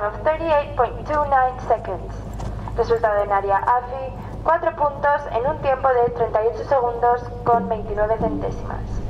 time of 38.29 seconds. Resultado en área AFI, 4 puntos en un tiempo de 38 segundos con 29 centésimas.